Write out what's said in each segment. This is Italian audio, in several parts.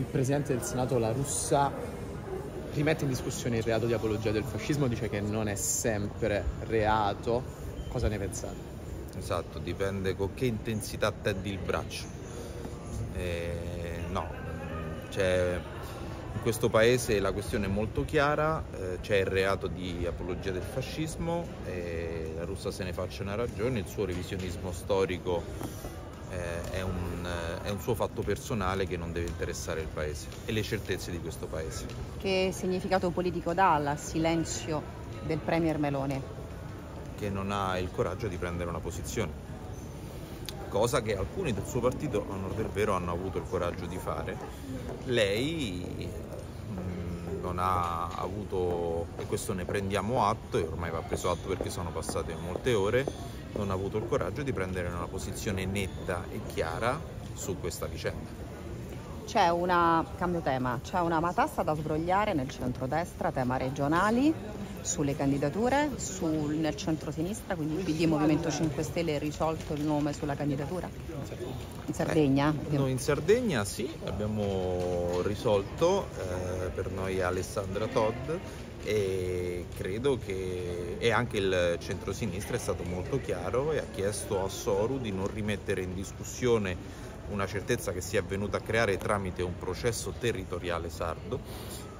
il presidente del Senato La Russa rimette in discussione il reato di apologia del fascismo, dice che non è sempre reato. Cosa ne pensate? Esatto, dipende con che intensità tendi il braccio. Eh, no, cioè, in questo paese la questione è molto chiara, eh, c'è il reato di apologia del fascismo, e la Russia se ne faccia una ragione, il suo revisionismo storico eh, è, un, eh, è un suo fatto personale che non deve interessare il paese e le certezze di questo paese. Che significato politico dà al silenzio del Premier Meloni? Che non ha il coraggio di prendere una posizione, cosa che alcuni del suo partito, a onor del vero, hanno avuto il coraggio di fare. Lei non ha avuto, e questo ne prendiamo atto, e ormai va preso atto perché sono passate molte ore, non ha avuto il coraggio di prendere una posizione netta e chiara su questa vicenda. C'è una, cambio tema, c'è una matassa da sbrogliare nel centrodestra, tema regionali, sulle candidature, sul, nel centro-sinistra, quindi il PD Movimento 5 Stelle ha risolto il nome sulla candidatura? In Sardegna? Eh, noi in Sardegna sì, abbiamo risolto, eh, per noi Alessandra Todd e credo che e anche il centro-sinistra è stato molto chiaro e ha chiesto a Soru di non rimettere in discussione una certezza che si è venuta a creare tramite un processo territoriale sardo.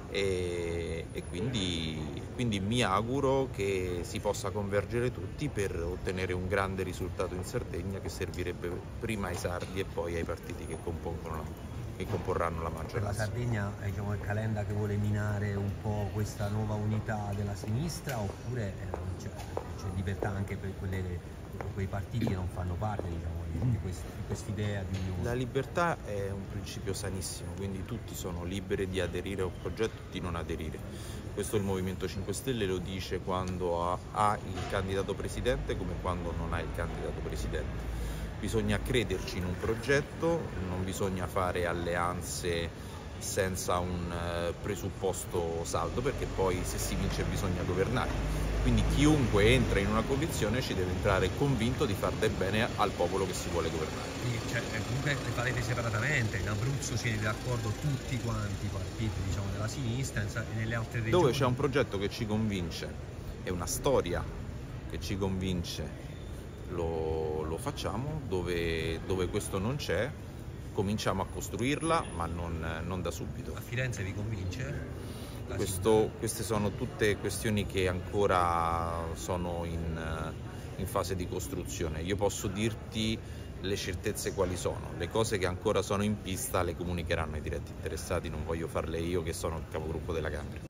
E, e quindi, quindi, mi auguro che si possa convergere tutti per ottenere un grande risultato in Sardegna che servirebbe prima ai sardi e poi ai partiti che compongono la che comporranno la maggioranza. Per la Sardegna è diciamo, il Calenda che vuole minare un po' questa nuova unità della sinistra oppure eh, c'è, c'è libertà anche per quelle quei partiti che non fanno parte diciamo, di, questa idea di unione. La libertà è un principio sanissimo, quindi tutti sono liberi di aderire a un progetto e di non aderire. Questo il Movimento 5 Stelle lo dice quando ha, ha il candidato presidente come quando non ha il candidato presidente. Bisogna crederci in un progetto, non bisogna fare alleanze senza un eh, presupposto saldo perché poi se si vince bisogna governare. Quindi chiunque entra in una coalizione ci deve entrare convinto di far del bene al popolo che si vuole governare. Cioè, eh, comunque le farete separatamente, in Abruzzo siete d'accordo tutti quanti i partiti diciamo, della sinistra e nelle altre regioni? Dove c'è un progetto che ci convince e una storia che ci convince lo, lo facciamo, dove, dove questo non c'è cominciamo a costruirla, ma non, non da subito. A Firenze vi convince? Questo, queste sono tutte questioni che ancora sono in, in fase di costruzione. Io posso dirti le certezze quali sono, le cose che ancora sono in pista le comunicheranno i diretti interessati, non voglio farle io che sono il capogruppo della Camera.